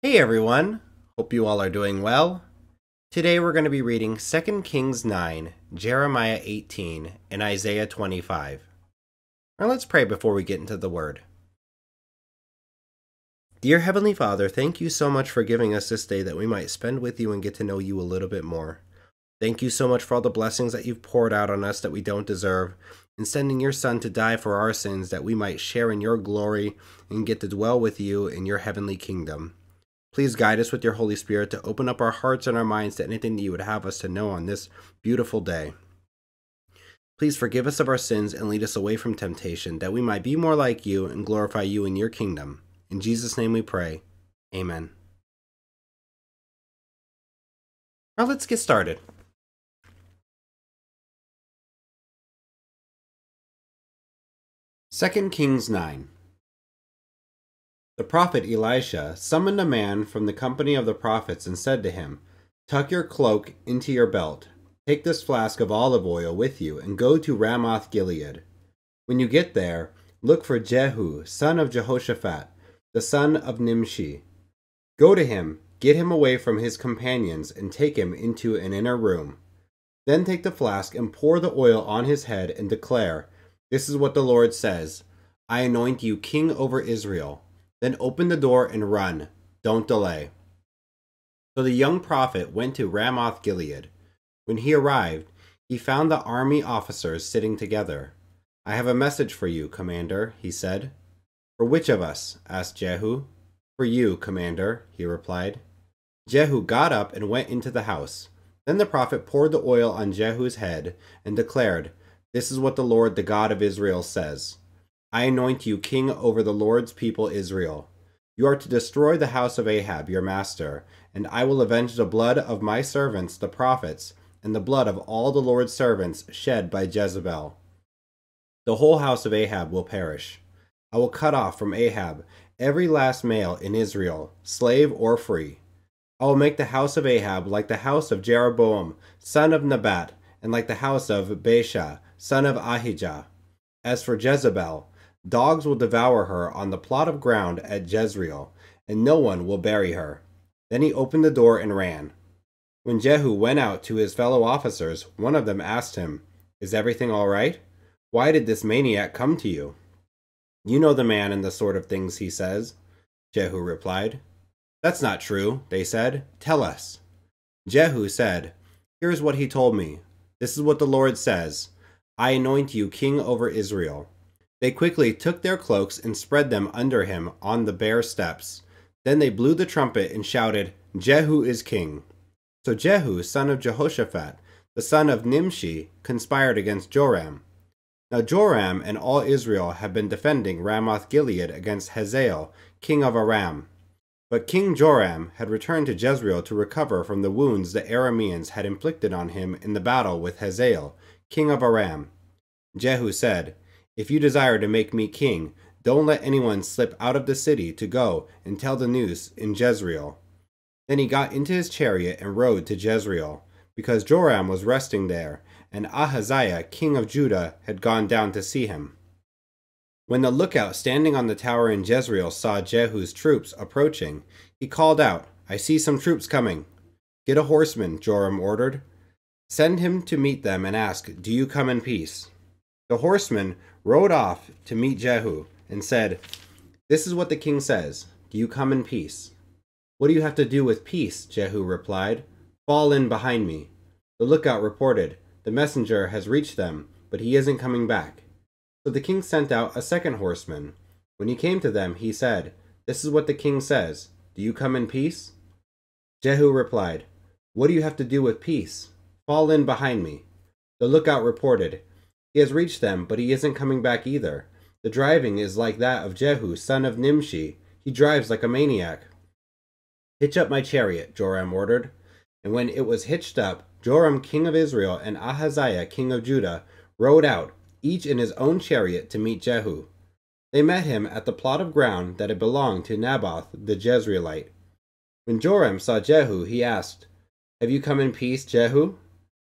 Hey everyone! Hope you all are doing well. Today we're going to be reading 2 Kings 9, Jeremiah 18, and Isaiah 25. Now let's pray before we get into the word. Dear Heavenly Father, thank you so much for giving us this day that we might spend with you and get to know you a little bit more. Thank you so much for all the blessings that you've poured out on us that we don't deserve, and sending your Son to die for our sins that we might share in your glory and get to dwell with you in your heavenly kingdom. Please guide us with your Holy Spirit to open up our hearts and our minds to anything that you would have us to know on this beautiful day. Please forgive us of our sins and lead us away from temptation, that we might be more like you and glorify you in your kingdom. In Jesus' name we pray. Amen. Now let's get started. Second Kings 9 the prophet Elisha summoned a man from the company of the prophets and said to him, Tuck your cloak into your belt, take this flask of olive oil with you, and go to Ramoth Gilead. When you get there, look for Jehu, son of Jehoshaphat, the son of Nimshi. Go to him, get him away from his companions, and take him into an inner room. Then take the flask and pour the oil on his head and declare, This is what the Lord says I anoint you king over Israel. Then open the door and run. Don't delay. So the young prophet went to Ramoth Gilead. When he arrived, he found the army officers sitting together. I have a message for you, commander, he said. For which of us? asked Jehu. For you, commander, he replied. Jehu got up and went into the house. Then the prophet poured the oil on Jehu's head and declared, This is what the Lord, the God of Israel, says. I anoint you king over the Lord's people Israel. You are to destroy the house of Ahab, your master, and I will avenge the blood of my servants, the prophets, and the blood of all the Lord's servants shed by Jezebel. The whole house of Ahab will perish. I will cut off from Ahab every last male in Israel, slave or free. I will make the house of Ahab like the house of Jeroboam, son of Nebat, and like the house of Baasha, son of Ahijah. As for Jezebel, Dogs will devour her on the plot of ground at Jezreel, and no one will bury her. Then he opened the door and ran. When Jehu went out to his fellow officers, one of them asked him, Is everything all right? Why did this maniac come to you? You know the man and the sort of things he says. Jehu replied. That's not true, they said. Tell us. Jehu said, Here's what he told me. This is what the Lord says I anoint you king over Israel. They quickly took their cloaks and spread them under him on the bare steps. Then they blew the trumpet and shouted, Jehu is king. So Jehu, son of Jehoshaphat, the son of Nimshi, conspired against Joram. Now Joram and all Israel had been defending Ramoth Gilead against Hazael, king of Aram. But King Joram had returned to Jezreel to recover from the wounds the Arameans had inflicted on him in the battle with Hazael, king of Aram. Jehu said, if you desire to make me king, don't let anyone slip out of the city to go and tell the news in Jezreel. Then he got into his chariot and rode to Jezreel, because Joram was resting there, and Ahaziah, king of Judah, had gone down to see him. When the lookout standing on the tower in Jezreel saw Jehu's troops approaching, he called out, I see some troops coming. Get a horseman, Joram ordered. Send him to meet them and ask, Do you come in peace? The horseman rode off to meet Jehu and said, This is what the king says Do you come in peace? What do you have to do with peace? Jehu replied. Fall in behind me. The lookout reported, The messenger has reached them, but he isn't coming back. So the king sent out a second horseman. When he came to them, he said, This is what the king says Do you come in peace? Jehu replied, What do you have to do with peace? Fall in behind me. The lookout reported, he has reached them, but he isn't coming back either. The driving is like that of Jehu, son of Nimshi. He drives like a maniac. Hitch up my chariot, Joram ordered. And when it was hitched up, Joram, king of Israel, and Ahaziah, king of Judah, rode out, each in his own chariot, to meet Jehu. They met him at the plot of ground that had belonged to Naboth the Jezreelite. When Joram saw Jehu, he asked, Have you come in peace, Jehu?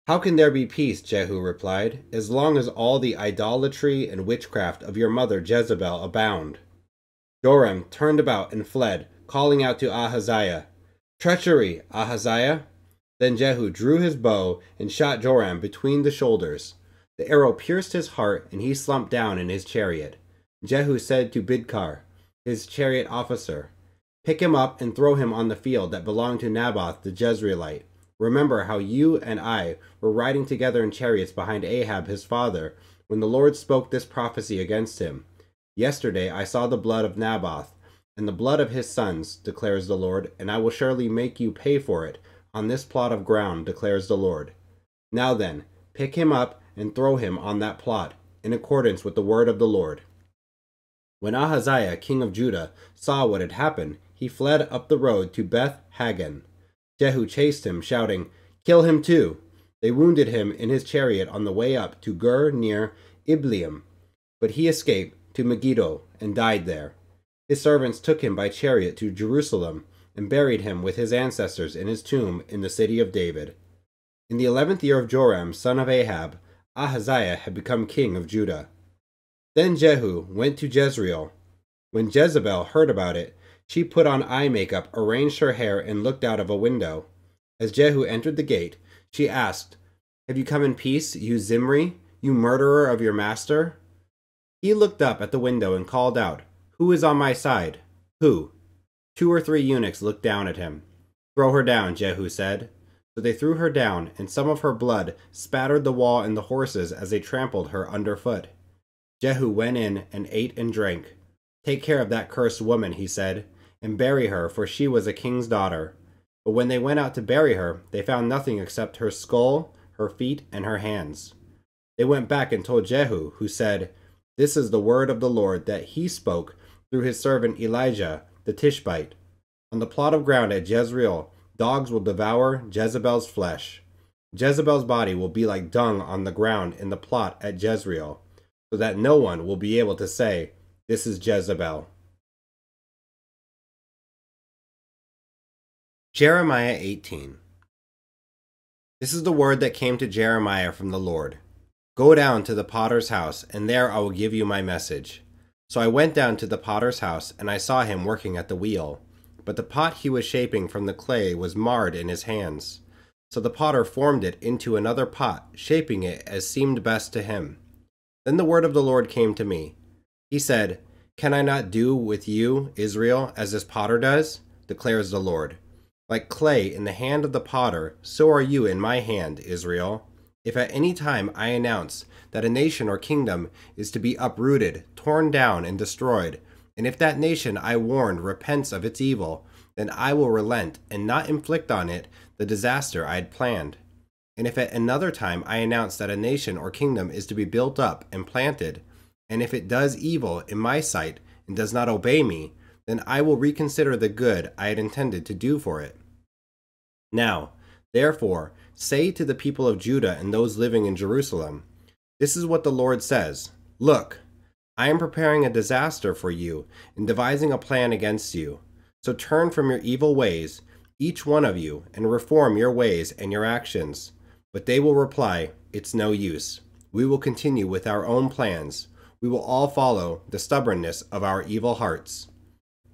How can there be peace, Jehu replied, as long as all the idolatry and witchcraft of your mother Jezebel abound? Joram turned about and fled, calling out to Ahaziah, Treachery, Ahaziah! Then Jehu drew his bow and shot Joram between the shoulders. The arrow pierced his heart, and he slumped down in his chariot. Jehu said to Bidkar, his chariot officer, Pick him up and throw him on the field that belonged to Naboth the Jezreelite. Remember how you and I were riding together in chariots behind Ahab his father, when the Lord spoke this prophecy against him. Yesterday I saw the blood of Naboth, and the blood of his sons, declares the Lord, and I will surely make you pay for it on this plot of ground, declares the Lord. Now then, pick him up and throw him on that plot, in accordance with the word of the Lord. When Ahaziah, king of Judah, saw what had happened, he fled up the road to Beth Haggan. Jehu chased him, shouting, Kill him too! They wounded him in his chariot on the way up to Gur near Ibleam, but he escaped to Megiddo and died there. His servants took him by chariot to Jerusalem and buried him with his ancestors in his tomb in the city of David. In the eleventh year of Joram, son of Ahab, Ahaziah had become king of Judah. Then Jehu went to Jezreel. When Jezebel heard about it, she put on eye makeup, arranged her hair, and looked out of a window. As Jehu entered the gate, she asked, Have you come in peace, you Zimri, you murderer of your master? He looked up at the window and called out, Who is on my side? Who? Two or three eunuchs looked down at him. Throw her down, Jehu said. So they threw her down, and some of her blood spattered the wall and the horses as they trampled her underfoot. Jehu went in and ate and drank. Take care of that cursed woman, he said and bury her, for she was a king's daughter. But when they went out to bury her, they found nothing except her skull, her feet, and her hands. They went back and told Jehu, who said, This is the word of the Lord that he spoke through his servant Elijah the Tishbite. On the plot of ground at Jezreel, dogs will devour Jezebel's flesh. Jezebel's body will be like dung on the ground in the plot at Jezreel, so that no one will be able to say, This is Jezebel. Jeremiah 18 This is the word that came to Jeremiah from the Lord. Go down to the potter's house, and there I will give you my message. So I went down to the potter's house, and I saw him working at the wheel. But the pot he was shaping from the clay was marred in his hands. So the potter formed it into another pot, shaping it as seemed best to him. Then the word of the Lord came to me. He said, Can I not do with you, Israel, as this potter does? declares the Lord. Like clay in the hand of the potter, so are you in my hand, Israel. If at any time I announce that a nation or kingdom is to be uprooted, torn down, and destroyed, and if that nation I warned repents of its evil, then I will relent and not inflict on it the disaster I had planned. And if at another time I announce that a nation or kingdom is to be built up and planted, and if it does evil in my sight and does not obey me, then I will reconsider the good I had intended to do for it. Now, therefore, say to the people of Judah and those living in Jerusalem, This is what the Lord says Look, I am preparing a disaster for you and devising a plan against you. So turn from your evil ways, each one of you, and reform your ways and your actions. But they will reply, It's no use. We will continue with our own plans. We will all follow the stubbornness of our evil hearts.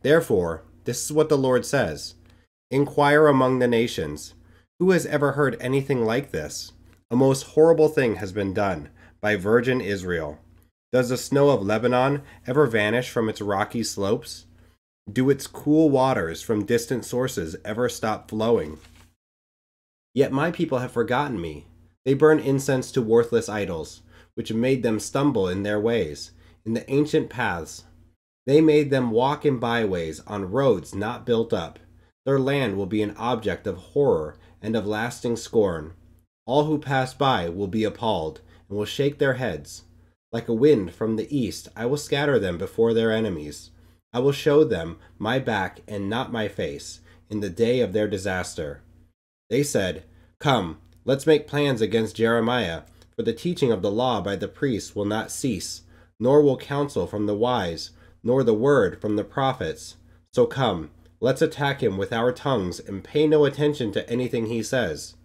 Therefore, this is what the Lord says Inquire among the nations. Who has ever heard anything like this? A most horrible thing has been done by virgin Israel. Does the snow of Lebanon ever vanish from its rocky slopes? Do its cool waters from distant sources ever stop flowing? Yet my people have forgotten me. They burn incense to worthless idols, which made them stumble in their ways, in the ancient paths. They made them walk in byways on roads not built up. Their land will be an object of horror and of lasting scorn. All who pass by will be appalled and will shake their heads. Like a wind from the east, I will scatter them before their enemies. I will show them my back and not my face in the day of their disaster. They said, Come, let's make plans against Jeremiah, for the teaching of the law by the priests will not cease, nor will counsel from the wise, nor the word from the prophets. So come, Let's attack him with our tongues and pay no attention to anything he says.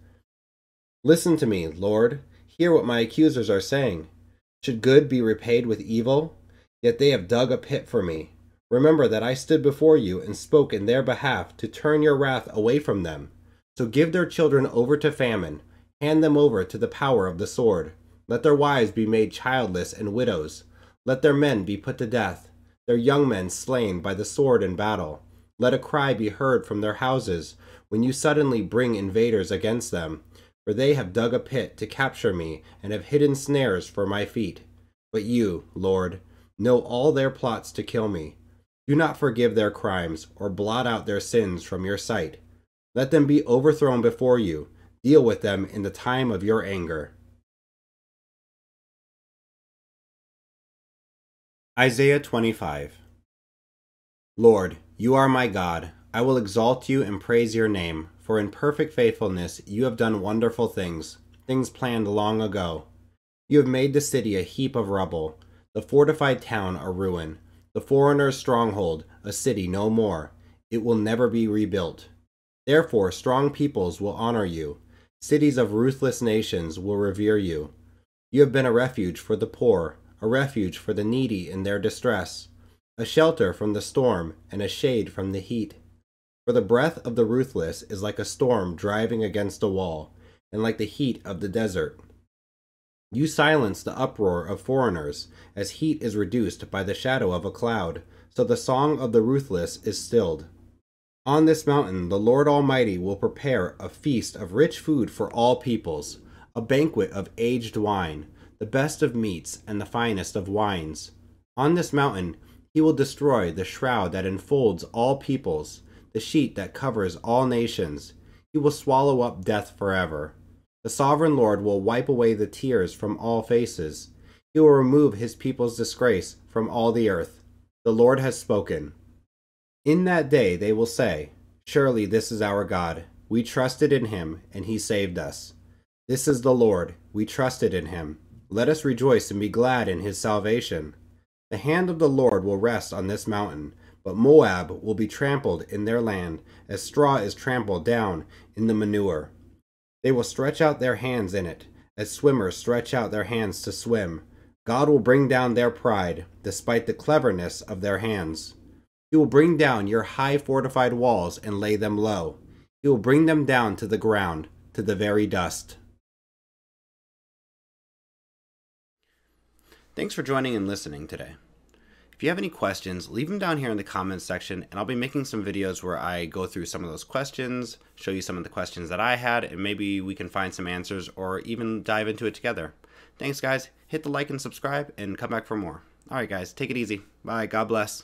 Listen to me, Lord. Hear what my accusers are saying. Should good be repaid with evil? Yet they have dug a pit for me. Remember that I stood before you and spoke in their behalf to turn your wrath away from them. So give their children over to famine, hand them over to the power of the sword. Let their wives be made childless and widows. Let their men be put to death, their young men slain by the sword in battle. Let a cry be heard from their houses when you suddenly bring invaders against them, for they have dug a pit to capture me and have hidden snares for my feet. But you, Lord, know all their plots to kill me. Do not forgive their crimes or blot out their sins from your sight. Let them be overthrown before you. Deal with them in the time of your anger. Isaiah 25 Lord, you are my God. I will exalt you and praise your name, for in perfect faithfulness you have done wonderful things, things planned long ago. You have made the city a heap of rubble, the fortified town a ruin the foreigner's stronghold, a city no more. It will never be rebuilt. Therefore, strong peoples will honor you. Cities of ruthless nations will revere you. You have been a refuge for the poor, a refuge for the needy in their distress, a shelter from the storm and a shade from the heat. For the breath of the ruthless is like a storm driving against a wall, and like the heat of the desert. You silence the uproar of foreigners, as heat is reduced by the shadow of a cloud, so the song of the ruthless is stilled. On this mountain the Lord Almighty will prepare a feast of rich food for all peoples, a banquet of aged wine, the best of meats and the finest of wines. On this mountain he will destroy the shroud that enfolds all peoples, the sheet that covers all nations. He will swallow up death forever. The sovereign Lord will wipe away the tears from all faces. He will remove his people's disgrace from all the earth. The Lord has spoken. In that day they will say, Surely this is our God. We trusted in him, and he saved us. This is the Lord. We trusted in him. Let us rejoice and be glad in his salvation. The hand of the Lord will rest on this mountain, but Moab will be trampled in their land, as straw is trampled down in the manure. They will stretch out their hands in it, as swimmers stretch out their hands to swim. God will bring down their pride, despite the cleverness of their hands. He will bring down your high fortified walls and lay them low. He will bring them down to the ground, to the very dust. Thanks for joining and listening today. If you have any questions, leave them down here in the comments section, and I'll be making some videos where I go through some of those questions, show you some of the questions that I had, and maybe we can find some answers or even dive into it together. Thanks, guys. Hit the like and subscribe, and come back for more. All right, guys, take it easy. Bye. God bless.